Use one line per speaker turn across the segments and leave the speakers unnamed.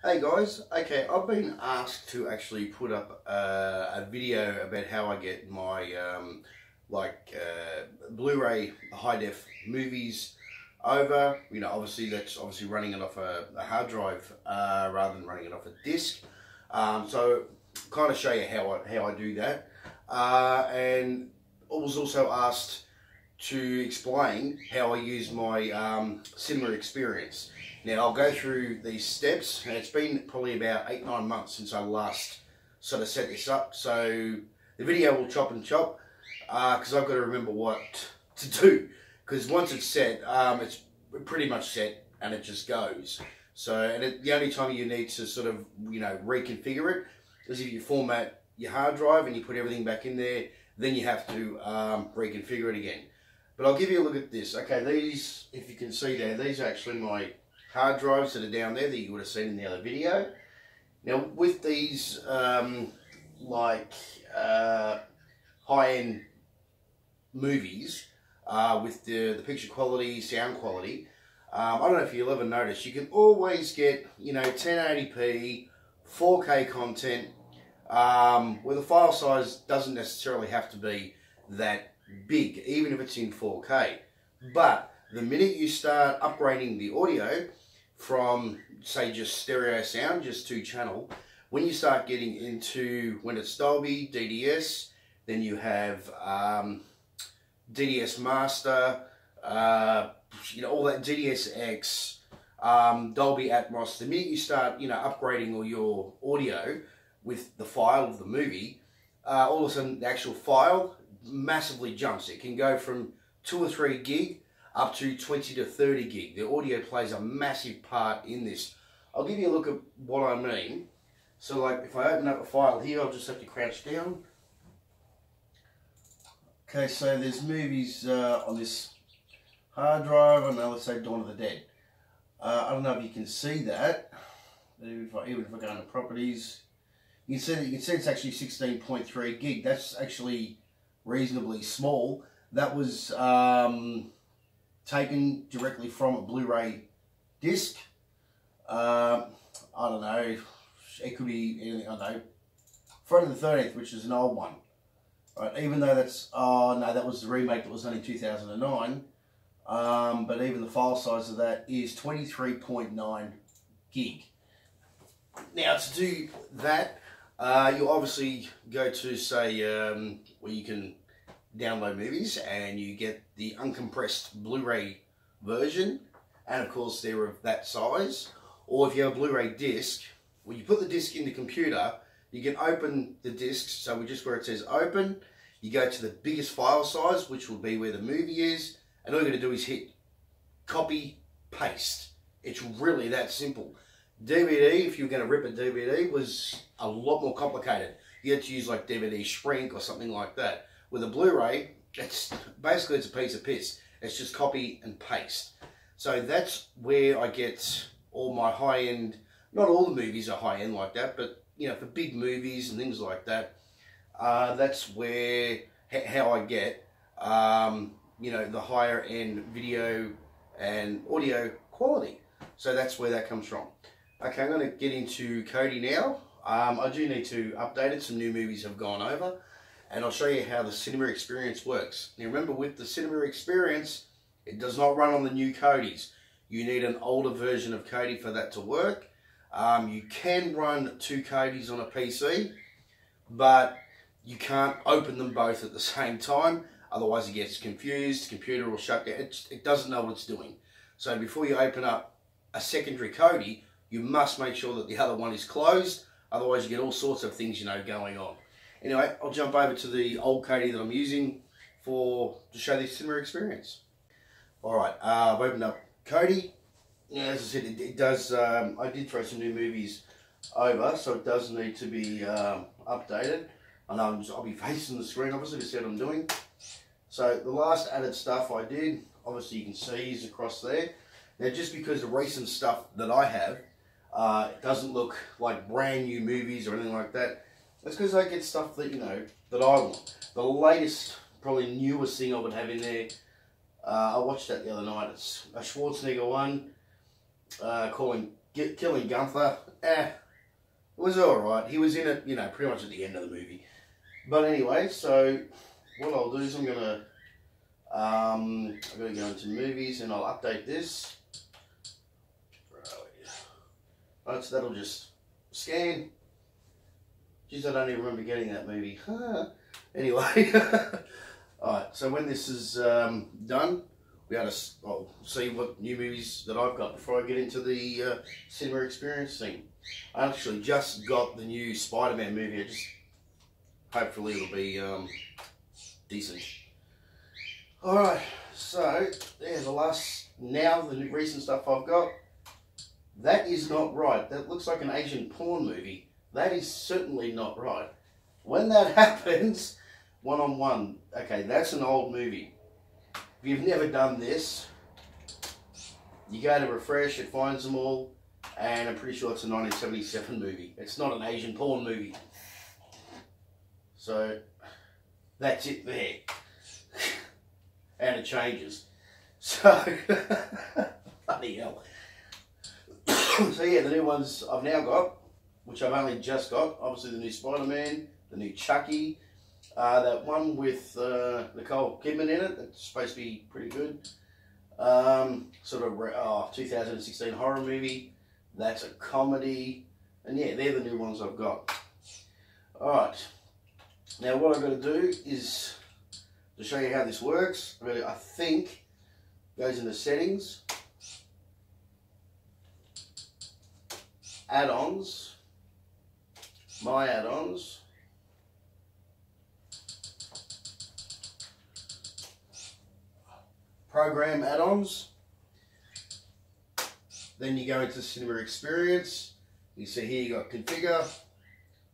Hey guys, okay, I've been asked to actually put up uh, a video about how I get my um, like uh, Blu-ray high def movies over. You know, obviously that's obviously running it off a, a hard drive uh, rather than running it off a disc. Um, so, kind of show you how I how I do that. Uh, and I was also asked to explain how I use my um, cinema experience. Now I'll go through these steps and it's been probably about eight, nine months since I last sort of set this up. So the video will chop and chop because uh, I've got to remember what to do. Because once it's set, um, it's pretty much set and it just goes. So and it, the only time you need to sort of, you know, reconfigure it is if you format your hard drive and you put everything back in there, then you have to um, reconfigure it again. But I'll give you a look at this. Okay, these, if you can see there, these are actually my hard drives that are down there that you would have seen in the other video. Now, with these, um, like, uh, high-end movies, uh, with the, the picture quality, sound quality, um, I don't know if you'll ever notice, you can always get, you know, 1080p, 4K content, um, where the file size doesn't necessarily have to be that big, even if it's in 4K. But the minute you start upgrading the audio from, say, just stereo sound, just two channel, when you start getting into, when it's Dolby, DTS, then you have um, DTS Master, uh, you know, all that DTS:X, um, Dolby Atmos, the minute you start, you know, upgrading all your audio with the file of the movie, uh, all of a sudden the actual file massively jumps. It can go from two or three gig up to 20 to 30 gig. The audio plays a massive part in this. I'll give you a look at what I mean. So like if I open up a file here, I'll just have to crouch down. Okay, so there's movies uh, on this hard drive, and let's say Dawn of the Dead. Uh, I don't know if you can see that. Even if I, even if I go into properties, you can see that you can see it's actually 16.3 gig. That's actually reasonably small. That was um, taken directly from a Blu-ray disc. Uh, I don't know. It could be anything. I don't know. Friday the 13th, which is an old one. Right, even though that's, oh no, that was the remake that was only 2009. Um, but even the file size of that is 23.9 gig. Now to do that, uh, you obviously go to say um, where you can download movies and you get the uncompressed Blu-ray version. And of course they're of that size. Or if you have a Blu-ray disc when you put the disc in the computer you can open the disc. So we just where it says open you go to the biggest file size which will be where the movie is and all you're to do is hit copy paste. It's really that simple. DVD if you're going to rip a DVD was a lot more complicated. You had to use like DVD shrink or something like that with a Blu-ray, it's basically it's a piece of piss. It's just copy and paste. So that's where I get all my high-end, not all the movies are high-end like that, but you know, for big movies and things like that, uh, that's where, how I get, um, you know, the higher end video and audio quality. So that's where that comes from. Okay, I'm going to get into Kodi now. Um, I do need to update it. Some new movies have gone over and I'll show you how the cinema experience works. Now remember with the cinema experience, it does not run on the new Kodis. You need an older version of Kodi for that to work. Um, you can run two Kodis on a PC, but you can't open them both at the same time. Otherwise it gets confused, computer will shut down. It, it doesn't know what it's doing. So before you open up a secondary Kodi, you must make sure that the other one is closed. Otherwise you get all sorts of things, you know, going on. Anyway, I'll jump over to the old Kodi that I'm using for to show this similar experience. Alright, uh, I've opened up Kodi. As I said, it, it does, um, I did throw some new movies over, so it does need to be um, updated. And I'm just, I'll be facing the screen, obviously, to see what I'm doing. So the last added stuff I did, obviously you can see is across there. Now just because the recent stuff that I have uh, doesn't look like brand new movies or anything like that, that's because I get stuff that, you know, that I want. The latest, probably newest thing I would have in there, uh, I watched that the other night. It's a Schwarzenegger one, uh, calling Killing Gunther, eh, it was alright. He was in it, you know, pretty much at the end of the movie. But anyway, so what I'll do is I'm going to, um, I'm going to go into movies and I'll update this. Right, so that'll just scan. Jeez, I don't even remember getting that movie. anyway, alright, so when this is um, done, we got to well, see what new movies that I've got before I get into the uh, cinema experience thing. I actually just got the new Spider-Man movie. I just hopefully it'll be um, decent. All right, so there's the last. Now the recent stuff I've got. That is not right. That looks like an Asian porn movie. That is certainly not right. When that happens, one on one. Okay, that's an old movie. If you've never done this, you go to refresh, it finds them all, and I'm pretty sure it's a 1977 movie. It's not an Asian porn movie. So, that's it there. and it changes. So, bloody hell. so yeah, the new ones I've now got, which I've only just got, obviously the new Spider-Man, the new Chucky, uh, that one with uh, Nicole Kidman in it, that's supposed to be pretty good. Um, sort of oh, 2016 horror movie. That's a comedy. And yeah, they're the new ones I've got. Alright. Now what I've got to do is to show you how this works. Really, I think goes into settings, add-ons, my add-ons, program add-ons. Then you go into Cinema Experience. You see here you got configure.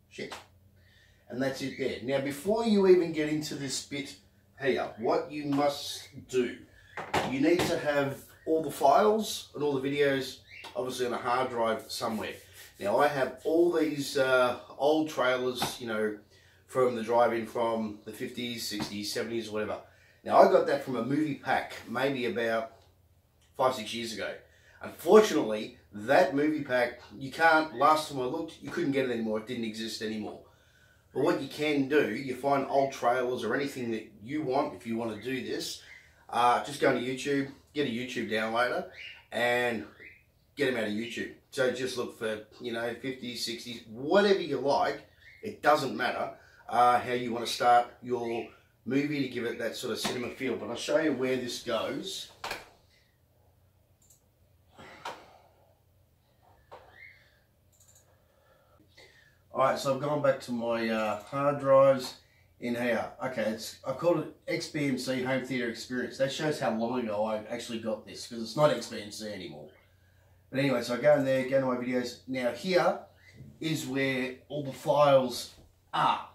Shit. And that's it there. Now before you even get into this bit here, what you must do, you need to have all the files and all the videos obviously on a hard drive somewhere. Now I have all these uh, old trailers, you know, from the drive-in from the 50s, 60s, 70s, whatever. Now, I got that from a movie pack maybe about five, six years ago. Unfortunately, that movie pack, you can't, last time I looked, you couldn't get it anymore. It didn't exist anymore. But what you can do, you find old trailers or anything that you want, if you want to do this, uh, just go to YouTube, get a YouTube downloader, and get them out of YouTube. So just look for, you know, 50s, 60s, whatever you like. It doesn't matter uh, how you want to start your movie to give it that sort of cinema feel. But I'll show you where this goes. Alright, so I've gone back to my uh, hard drives in here. Okay, it's I called it XBMC Home Theatre Experience. That shows how long ago I actually got this because it's not XBMC anymore. But anyway, so I go in there, go to my videos. Now here is where all the files are.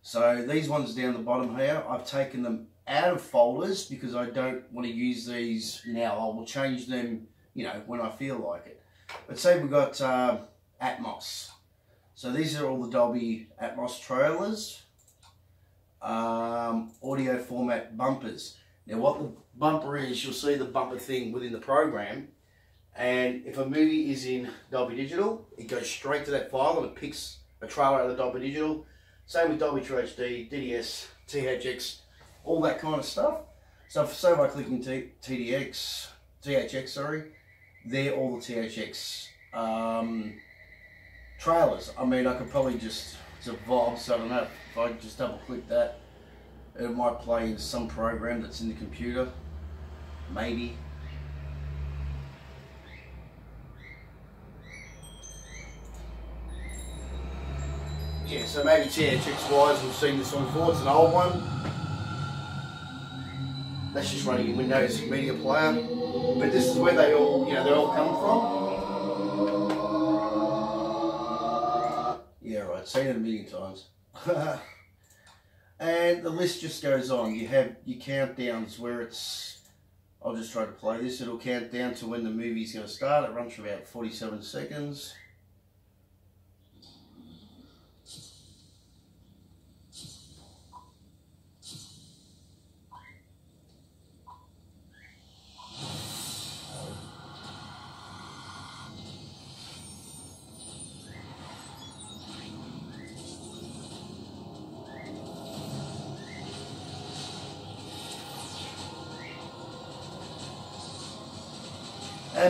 So these ones down the bottom here, I've taken them out of folders because I don't want to use these now. I will change them, you know, when I feel like it. But say we've got uh, Atmos. So these are all the Dolby Atmos trailers. Um, audio format bumpers. Now what the bumper is, you'll see the bumper thing within the program. And if a movie is in Dolby Digital, it goes straight to that file and it picks a trailer out of Dolby Digital same with Dolby True HD, DTS, THX, all that kind of stuff. So, so by clicking T TDX, THX, sorry, they're all the THX um, trailers. I mean, I could probably just, it's a VOB, so I don't know, if I just double click that, it might play in some program that's in the computer, maybe. Yeah, so maybe THX wise, we've seen this one before. It's an old one. That's just running in Windows Media Player. But this is where they all, you know, they're all coming from. Yeah, right. Seen it a million times. and the list just goes on. You have your countdowns where it's. I'll just try to play this. It'll count down to when the movie's going to start. It runs for about 47 seconds.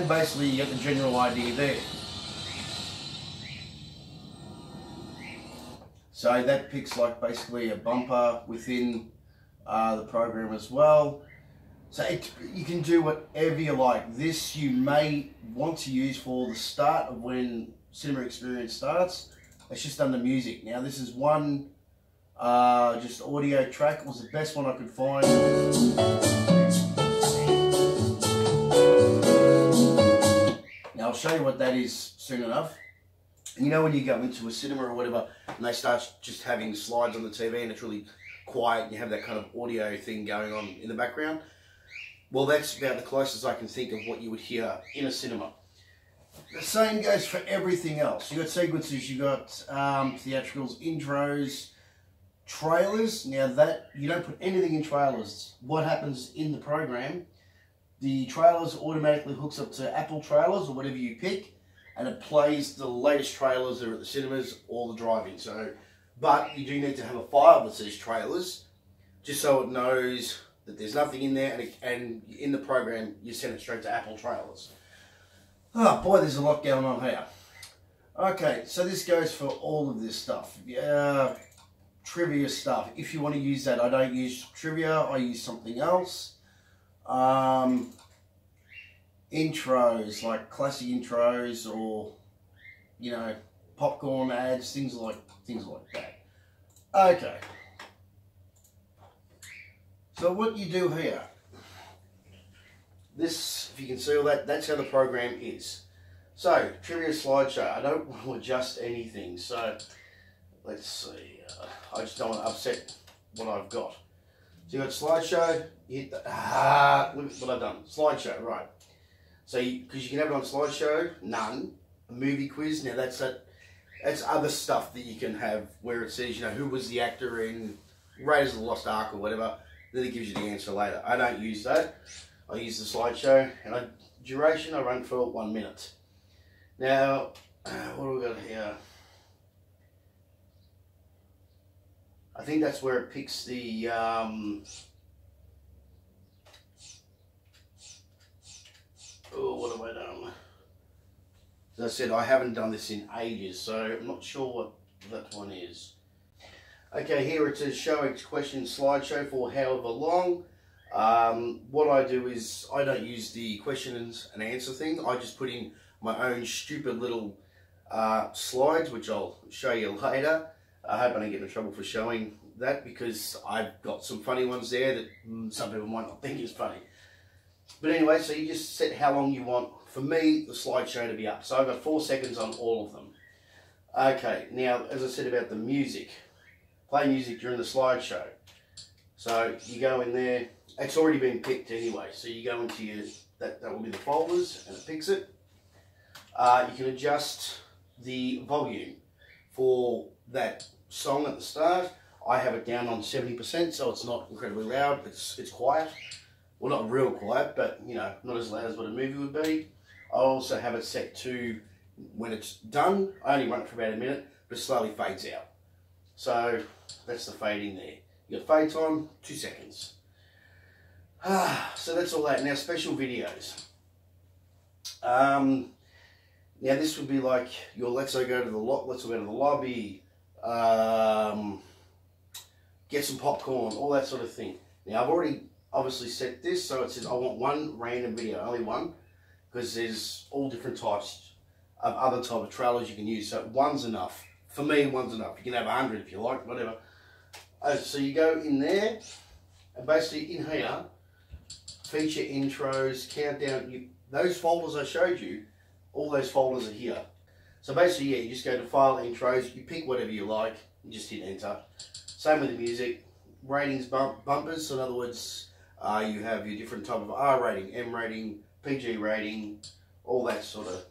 Basically you get the general idea there. So that picks like basically a bumper within uh, the program as well. So it, you can do whatever you like. This you may want to use for the start of when cinema experience starts. It's just under music. Now this is one uh, just audio track. It was the best one I could find. I'll show you what that is soon enough. You know when you go into a cinema or whatever and they start just having slides on the TV and it's really quiet and you have that kind of audio thing going on in the background? Well, that's about the closest I can think of what you would hear in a cinema. The same goes for everything else. You got sequences, you got um, theatricals, intros, trailers. Now that you don't put anything in trailers. What happens in the program? The trailers automatically hooks up to Apple trailers or whatever you pick and it plays the latest trailers that are at the cinemas or the drive-in. So, but you do need to have a file that says trailers, just so it knows that there's nothing in there, and, it, and in the program you send it straight to Apple trailers. Oh boy, there's a lot going on here. Okay, so this goes for all of this stuff. Yeah, trivia stuff. If you want to use that, I don't use trivia. I use something else. Um, intros, like classic intros or, you know, popcorn ads, things like things like that. Okay. So what you do here, this, if you can see all that, that's how the program is. So, trivia slideshow. I don't want to adjust anything, so let's see. Uh, I just don't want to upset what I've got. So you've got slideshow, hit the, ah, look at what I've done. Slideshow, right. So, because you, you, can have it on slideshow, none. A movie quiz, now that's that. That's other stuff that you can have where it says, you know, who was the actor in Raiders of the Lost Ark or whatever. Then it gives you the answer later. I don't use that. I use the slideshow, and I, duration I run for one minute. Now, what do we got here? I think that's where it picks the um, Oh, what have I done? As I said, I haven't done this in ages, so I'm not sure what that one is. Okay, here it says show a question slideshow for however long. Um, what I do is I don't use the questions and answer thing. I just put in my own stupid little uh, slides, which I'll show you later. I hope I don't get in trouble for showing that because I've got some funny ones there that mm, some people might not think is funny. But anyway, so you just set how long you want, for me, the slideshow to be up. So I've got four seconds on all of them. Okay, now, as I said about the music, play music during the slideshow. So you go in there, it's already been picked anyway, so you go into your, that, that will be the folders, and it picks it. Uh, you can adjust the volume for that song at the start. I have it down on 70%, so it's not incredibly loud, it's, it's quiet well not real quiet, but you know, not as loud as what a movie would be. I also have it set to when it's done, I only run it for about a minute, but slowly fades out. So that's the fading there. Your fade time, two seconds. Ah, so that's all that. Now special videos. Um, now this would be like your let's go to the lot, let's go to the lobby, um, get some popcorn, all that sort of thing. Now I've already obviously set this so it says I want one random video, only one, because there's all different types of other type of trailers you can use. So one's enough. For me, one's enough. You can have a hundred if you like, whatever. Uh, so you go in there, and basically in here, feature intros, countdown. You, those folders I showed you, all those folders are here. So basically, yeah, you just go to File, Intros, you pick whatever you like, and just hit Enter. Same with the music. Ratings bump, bumpers, so in other words, uh, you have your different type of R rating, M rating, PG rating, all that sort of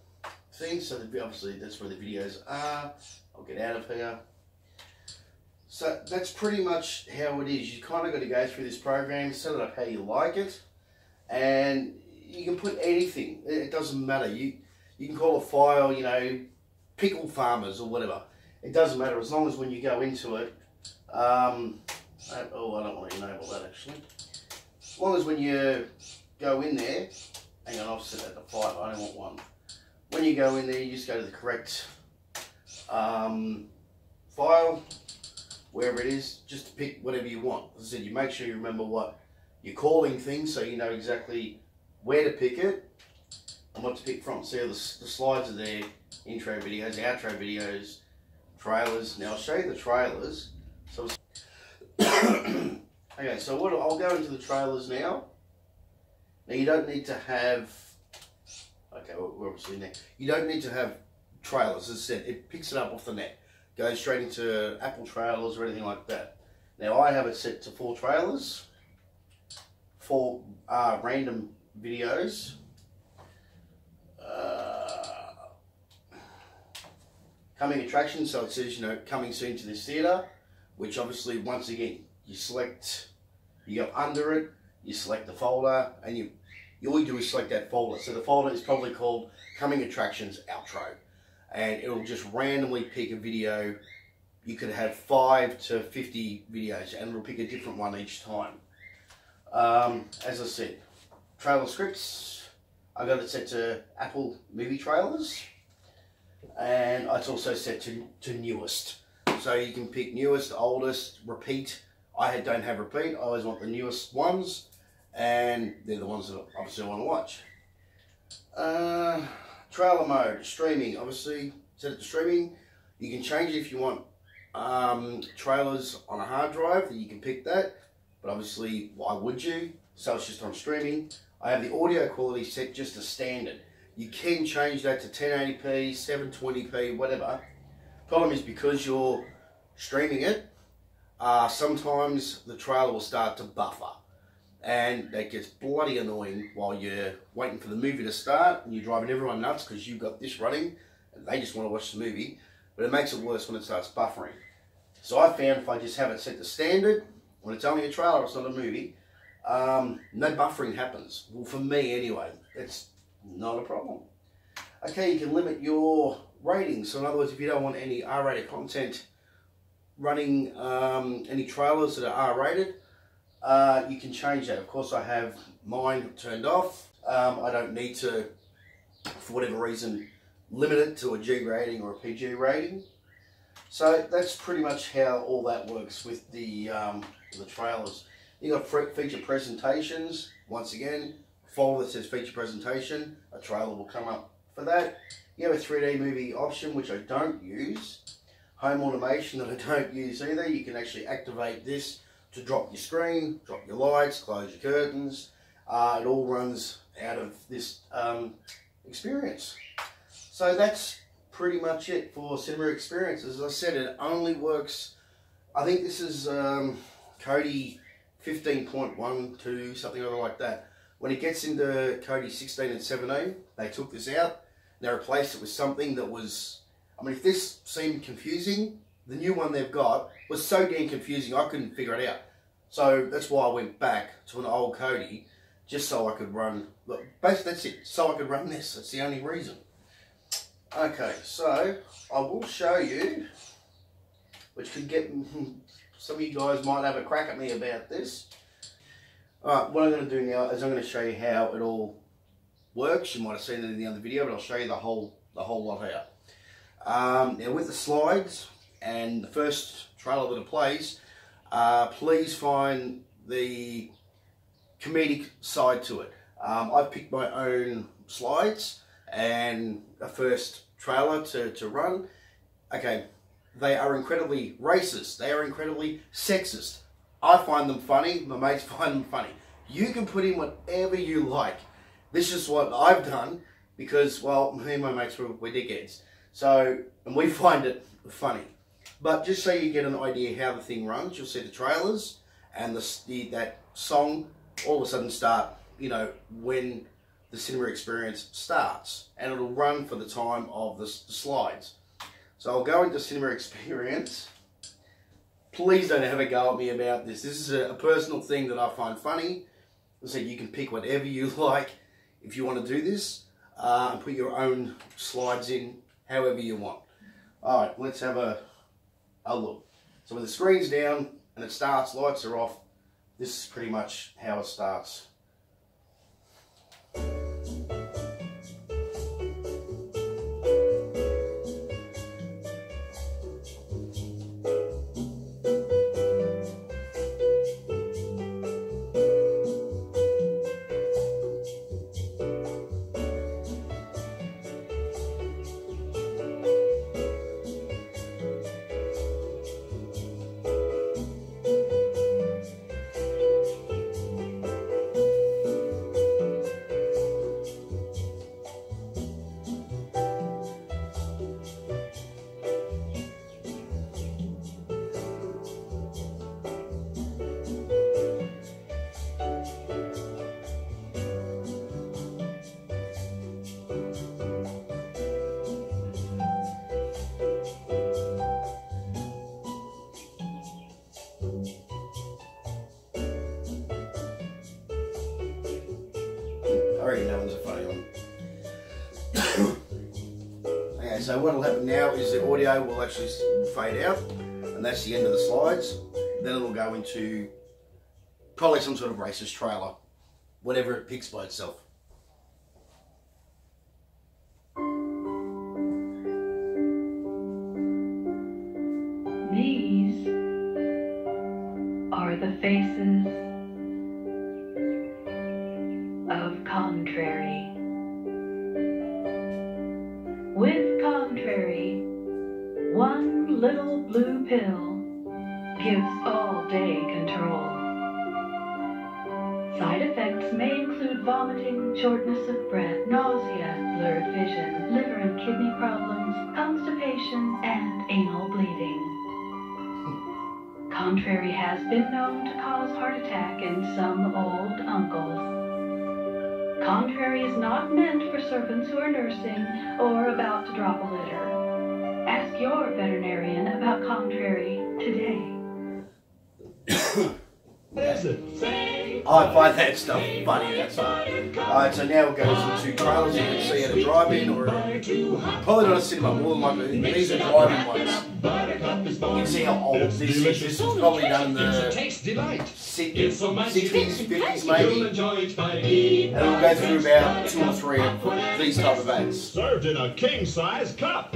thing. So obviously that's where the videos are. I'll get out of here. So that's pretty much how it is. You kind of got to go through this program, set it up how you like it, and you can put anything. It doesn't matter. You you can call a file, you know, pickle farmers or whatever. It doesn't matter as long as when you go into it. Um, oh, I don't want to enable that actually as long as when you go in there hang on, I've set that to 5, I don't want 1. When you go in there, you just go to the correct um, file, wherever it is, just pick whatever you want. As I said, you make sure you remember what you're calling things so you know exactly where to pick it and what to pick from. See, the, the slides are there, intro videos, outro videos, trailers. Now I'll show you the trailers. So, okay, so what I'll go into the trailers now. Now you don't need to have, okay, we're obviously there. You don't need to have trailers. As I said, it picks it up off the net. Goes straight into Apple trailers or anything like that. Now I have it set to four trailers, four uh, random videos. Uh, coming attractions, so it says, you know, coming soon to this theatre, which obviously, once again, you select, you go under it, you select the folder, and you, you all you do is select that folder. So the folder is probably called Coming Attractions Outro. And it'll just randomly pick a video. You could have 5 to 50 videos, and it'll pick a different one each time. Um, as I said, trailer scripts, I got it set to Apple movie trailers, and it's also set to, to newest. So you can pick newest, oldest, repeat. I don't have repeat, I always want the newest ones, and they're the ones that obviously I want to watch. Uh, trailer mode, streaming, obviously set it to streaming. You can change it if you want um, trailers on a hard drive, you can pick that. But obviously, why would you? So it's just on streaming. I have the audio quality set just to standard. You can change that to 1080p, 720p, whatever. Problem is because you're streaming it, uh, sometimes the trailer will start to buffer. And that gets bloody annoying while you're waiting for the movie to start and you're driving everyone nuts because you've got this running and they just want to watch the movie. But it makes it worse when it starts buffering. So I found if I just have it set to standard, when it's only a trailer, it's not a movie, um, no buffering happens. Well, for me anyway, it's not a problem. Okay, you can limit your ratings. So in other words, if you don't want any R-rated content running um, any trailers that are R-rated, uh, you can change that. Of course, I have mine turned off. Um, I don't need to, for whatever reason, limit it to a G rating or a PG rating. So that's pretty much how all that works with the um, the trailers. You got feature presentations. Once again, folder that says feature presentation. A trailer will come up for that. You have a 3D movie option, which I don't use. Home automation that I don't use either. You can actually activate this to drop your screen, drop your lights, close your curtains. Uh, it all runs out of this um, experience. So that's pretty much it for cinema experience. As I said, it only works, I think this is um, Kodi 15.12, something like that. When it gets into Kodi 16 and 17, they took this out. They replaced it with something that was, I mean, if this seemed confusing, the new one they've got was so damn confusing, I couldn't figure it out. So that's why I went back to an old Kodi just so I could run, look, basically that's it, so I could run this, that's the only reason. Okay, so I will show you, which could get some of you guys might have a crack at me about this. Alright, what I'm going to do now is I'm going to show you how it all works. You might have seen it in the other video, but I'll show you the whole the whole lot here. Um, now with the slides and the first trailer that it plays, uh, please find the comedic side to it. Um, I've picked my own slides and a first trailer to, to run. Okay, they are incredibly racist. They are incredibly sexist. I find them funny. My mates find them funny. You can put in whatever you like. This is what I've done because, well, me and my mates were, were dickheads. So, and we find it funny. But just so you get an idea how the thing runs, you'll see the trailers and the, the that song all of a sudden start, you know, when the cinema experience starts. And it'll run for the time of the, the slides. So I'll go into cinema experience. Please don't have a go at me about this. This is a, a personal thing that I find funny. I said you can pick whatever you like if you want to do this uh, and put your own slides in however you want. Alright, let's have a, a look. So when the screen's down and it starts, lights are off, this is pretty much how it starts. So what will happen now is the audio will actually fade out, and that's the end of the slides. Then it'll go into probably some sort of racist trailer, whatever it picks by itself.
Vomiting, shortness of breath, nausea, blurred vision, liver and kidney problems, constipation, and anal bleeding. Contrary has been known to cause heart attack in some old uncles. Contrary is not meant for servants who are nursing or about to drop a litter. Ask your veterinarian about contrary today.
What is it?
I find that stuff funny, that's all. Alright, so now it goes into trailers you can see at a drive-in or probably not a cinema, more than likely. These are drive-in ones. You can see how old this is. This was probably done in the
Taste delight.
si-
It's so
60s, 50s maybe.
enjoy it by eating.
And it'll go through about two or three of these type of ads.
served in a king-size cup.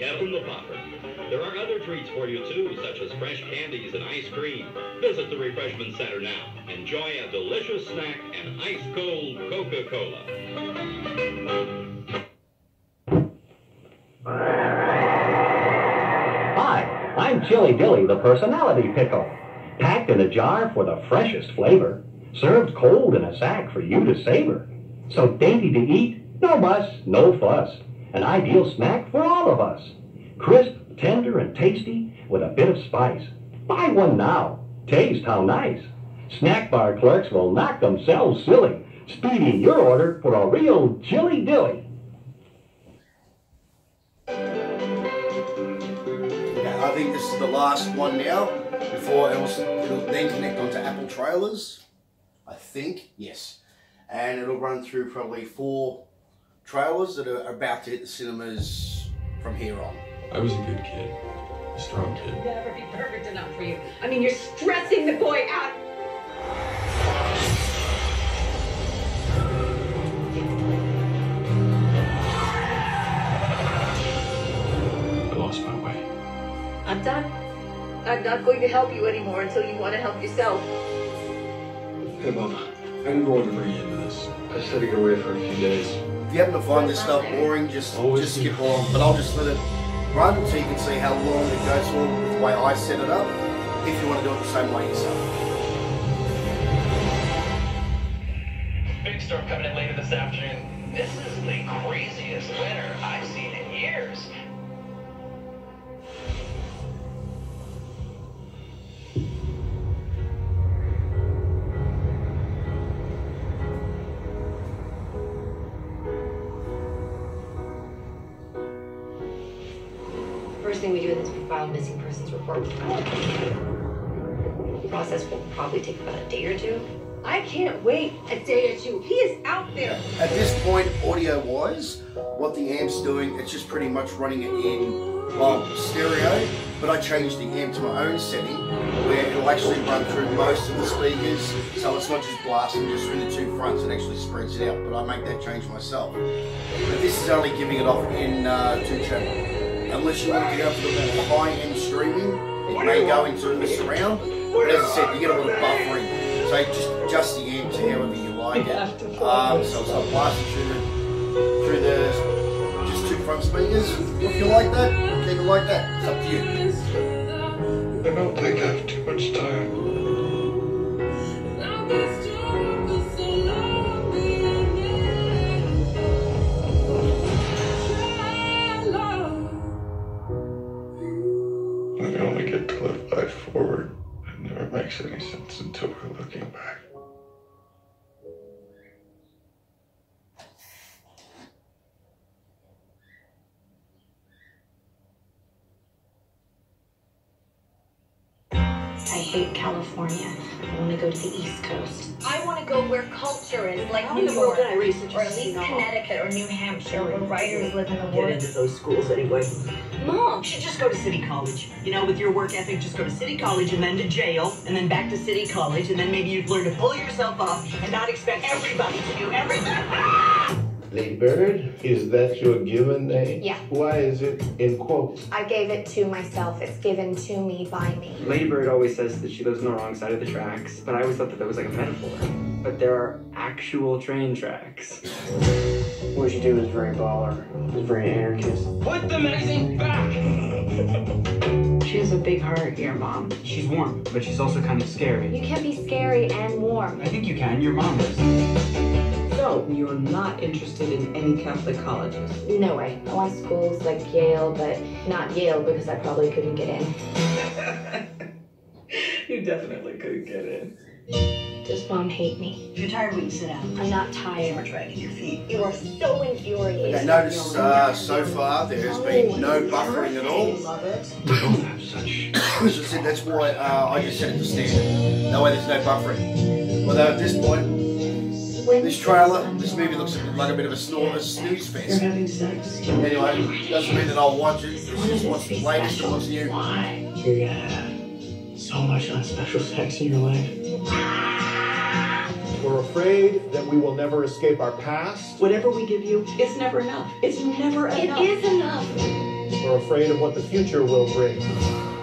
The
Popper. There are other treats for you too, such as fresh candies and ice cream. Visit the refreshment center now. Enjoy a delicious snack and ice cold Coca-Cola.
Hi, I'm Chili Dilly, the personality pickle. Packed in a jar for the freshest flavor. Served cold in a sack for you to savor. So dainty to eat, no muss, no fuss. An ideal snack for all of us. Crisp, tender, and tasty with a bit of spice. Buy one now. Taste how nice. Snack bar clerks will knock themselves silly, speeding your order for a real Chili Dilly.
I think this is the last one now before it'll, it'll then connect onto Apple trailers. I think, yes. And it'll run through probably four trailers that are about to hit the cinemas from here on.
I was a good kid, a strong kid.
never be perfect enough for you. I mean, you're stressing the boy out.
I lost my way.
I'm done. I'm not going to help you anymore until you want to help yourself.
Hey, Mom, I didn't want to bring you into this. I just had to get away for a few days.
If you happen to find this stuff boring, just
Always
just skip along. But I'll just let it run so you can see how long it goes for the way I set it up. If you want to do it the same way yourself.
Big storm coming in later this afternoon. This is the craziest winter I've
missing persons report. The process will probably take about a day or two. I can't wait a day or two. He is out there.
At this point, audio wise, what the amp's doing, it's just pretty much running it in well, stereo, but I changed the amp to my own setting where it'll actually run through most of the speakers, so it's not just blasting just through the two fronts, it actually spreads it out, but I make that change myself. But this is only giving it off in uh, two channel. Unless you want to go for the more high-end streaming, it may go into the surround, but as I said, you get a lot of buffering. So just adjust the amp to however you like it. Um, so it's not blasting through the, through the just two front speakers. If you like that, keep it like that. It's up to you.
I don't think I have too much time. Sense until we're looking
California. I want to go to the East Coast.
I want to go where culture is, like
How
New
in the
York,
did I raise
or at least
snob?
Connecticut or New Hampshire, where writers live in the
Get into
woods.
those schools anyway.
Mom,
You should just go to City College. You know, with your work ethic, just go to City College and then to jail, and then back to City College, and then maybe you'd learn to pull yourself up and not expect everybody to do everything.
Lady Bird, is that your given name?
Yeah.
Why is it in quotes?
I gave it to myself. It's given to me by me.
Ladybird always says that she lives on the wrong side of the tracks, but I always thought that that was like a metaphor. But there are actual train tracks.
What you do is very baller. It's very anarchist.
Put the magazine back!
She has a big heart, your mom.
She's warm, but she's also kind of scary.
You can't be scary and warm.
I think you can, your mom is.
So, you're not interested in any Catholic colleges?
No way. I want schools like Yale, but not Yale because I probably couldn't get in.
You definitely couldn't get in.
Does mom hate me?
If you're tired, we can sit down.
I'm not tired.
You're dragging your feet.
You are so infuriating.
Okay, notice uh, so far there has been no buffering at all.
Love it.
We don't have such.
As I said, that's why uh, I just set it to standard. That way there's no buffering. Although at this point, this trailer, this movie looks like a bit of a snore, a snooze fest. Anyway, doesn't mean that I'll watch it. It's just what's the latest and what's new.
You're gonna have so much unspecial sex in your life.
We're afraid that we will never escape our past.
Whatever we give you, it's never enough. It's never enough.
It is enough.
We're afraid of what the future will bring.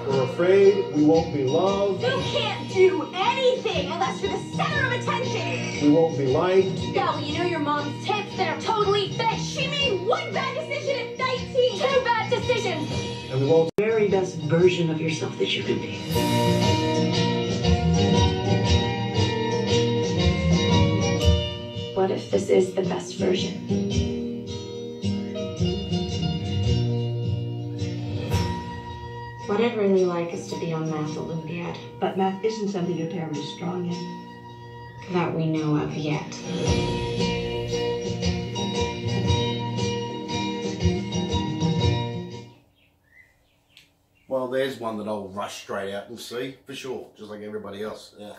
We're afraid we won't be loved.
you can't do anything unless you're the center of attention.
We won't be liked.
Yeah, well, you know your mom's tips. They're totally fake. She made one bad decision at 19. Two bad decisions.
And we won't.
very best version of yourself that you can be.
What if this is the best version? What I'd really like is to be on Math Olympiad
But math isn't something you're terribly strong in.
that we know of yet.
Well, there's one that I'll rush straight out and see for sure, just like everybody else. Yeah.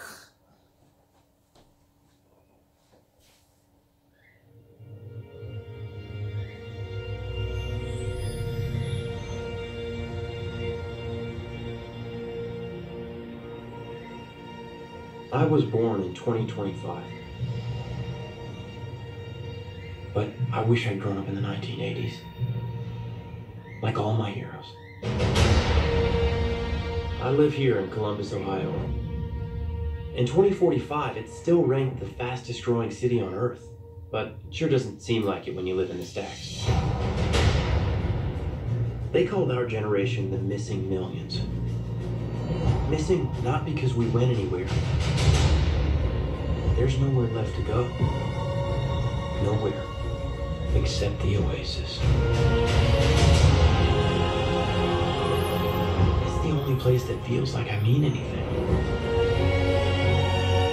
I was born in 2025. But I wish I'd grown up in the 1980s. Like all my heroes. I live here in Columbus, Ohio. In 2045, it's still ranked the fastest growing city on Earth. But sure doesn't seem like it when you live in the stacks. They called our generation the missing millions. Missing not because we went anywhere. There's nowhere left to go. Nowhere. Except the oasis. It's the only place that feels like I mean anything.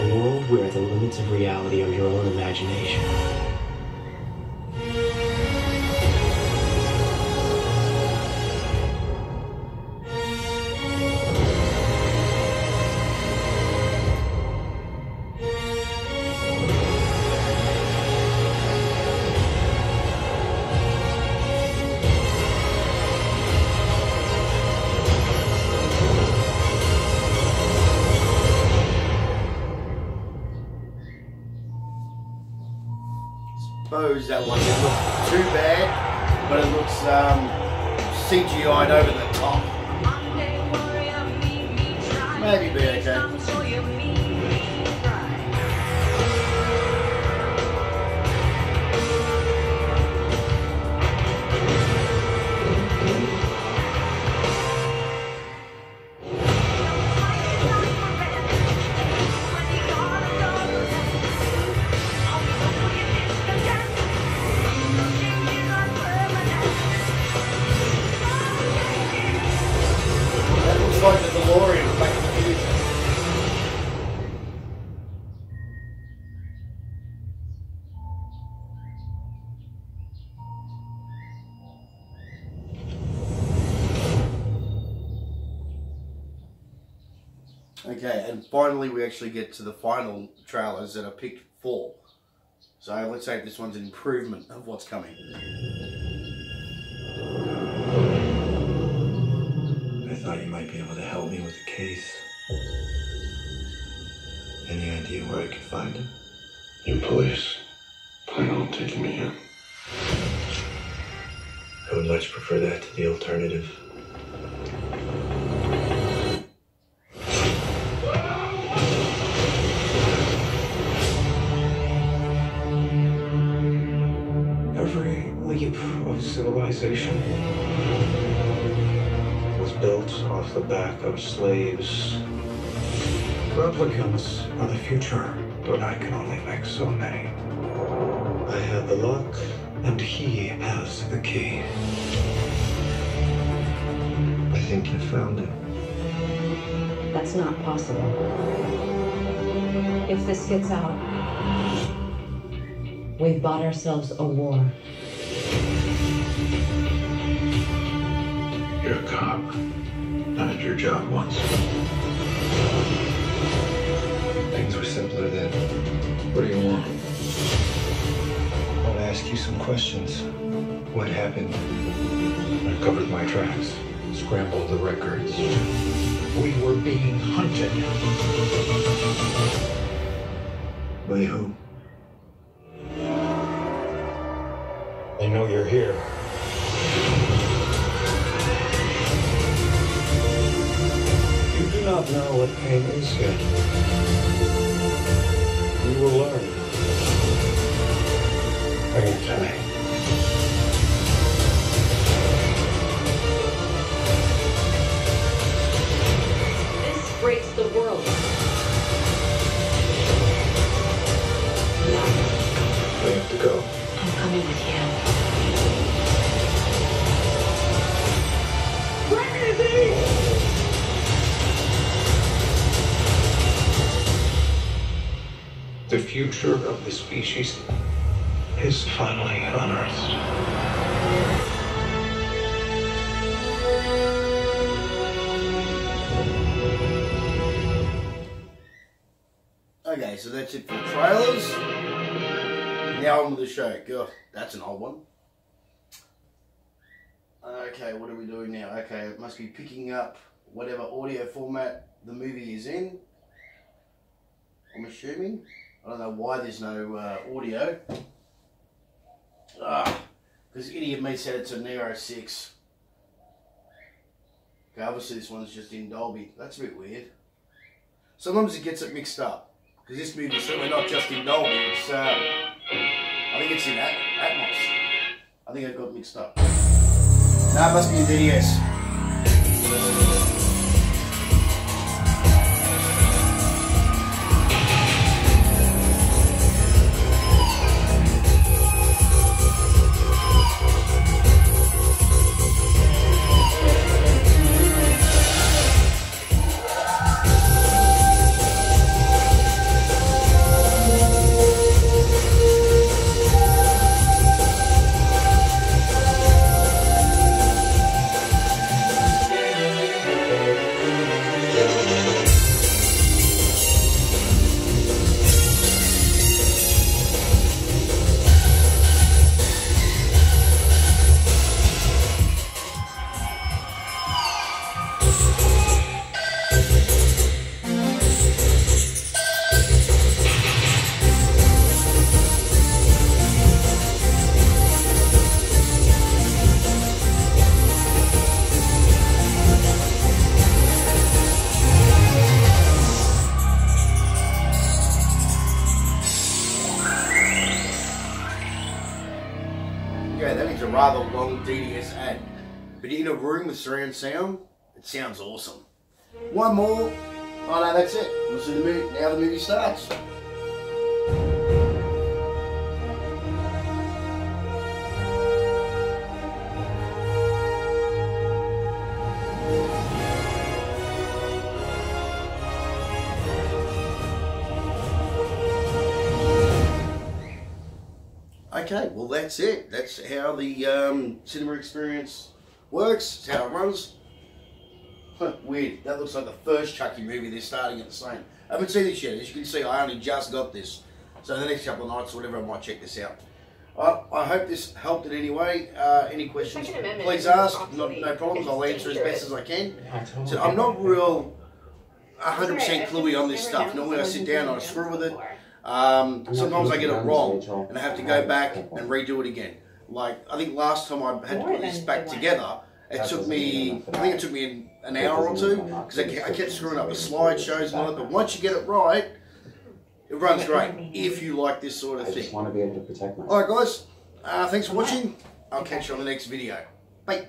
A world where the limits of reality are your own imagination.
Suppose that one. Didn't look too bad, but it looks um, CGI'd over the Okay, and finally we actually get to the final trailers that are picked for. So let's hope this one's an improvement of what's coming.
I thought you might be able to help me with the case. Any idea where I could find him?
You police plan on taking me in.
I would much prefer that to the alternative.
Civilization was built off the back of slaves. Replicants are the future, but I can only make so many. I had the lock, and he has the key.
I think you found it.
That's not possible. If this gets out, we've bought ourselves a war.
You're a cop. Did your job once. Things were simpler then. What do you want?
I want to ask you some questions. What happened? I covered my tracks, scrambled the records. We were being hunted.
By who?
They know you're here. Not know what pain is yet. You will learn. Bring it to me.
The
future of the species is finally unearthed.
Okay, so that's it for the trailers. Now on with the show. God, that's an old one. Okay, what are we doing now? Okay, it must be picking up whatever audio format the movie is in. I'm assuming. I don't know why there's no uh, audio. Ah, because idiot me said it's a Nero 6. Okay, obviously this one's just in Dolby. That's a bit weird. Sometimes it gets it mixed up. Because this movie's certainly not just in Dolby, it's, uh, I think it's in At- Atmos. I think I got mixed up. No, it must be in DTS. Sound, it sounds awesome. One more. Oh no, that's it. We'll see the movie. Now the movie starts. Okay, well that's it. That's how the um, cinema experience works. It's how it runs. Weird. That looks like the first Chucky movie. They're starting at the same. I haven't seen this yet. As you can see, I only just got this. So the next couple of nights or whatever, I might check this out. Uh, I hope this helped in any way. Uh, any questions, please ask. Not, no problems. I'll answer as best as I can.
I totally
So I'm not real 100% cluey on this stuff.
never
Normally I sit down and I screw with it. Um, sometimes I get it wrong and I have to go back and redo it again. Like I think last time I had to put this back together, it
That
took me. I think it took me an, an hour or two because I, I kept screwing up the slideshows and all that. But once you get it right, it runs great. If you like this sort of thing.
I just want to be able to protect myself.
All right, guys. Uh, thanks for watching. I'll catch you on the next video. Bye.